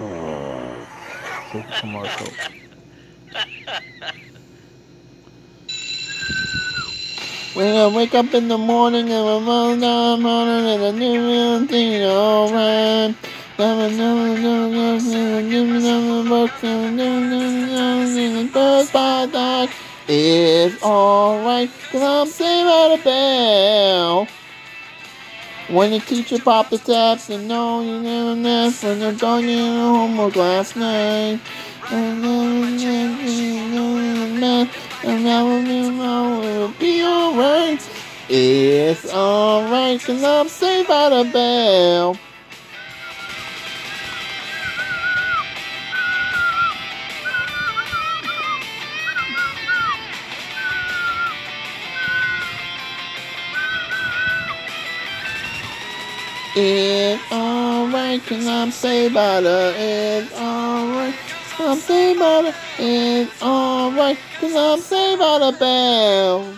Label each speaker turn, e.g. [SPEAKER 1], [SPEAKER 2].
[SPEAKER 1] Oh, commercial. When I wake up in the morning and I'm all down morning and a new thing alright. Know, no, no, no, give me another book and no, first by dark. It's alright, cause I'm saved by the bell. When the teacher popped the taps and no, you never left when you're done your homework last night. And then, and now you know it'll be alright. It's alright, cause I'm safe out of bell. It's alright, cause I'm saved by the It's alright, I'm saved by the It's alright, cause I'm saved by the bell.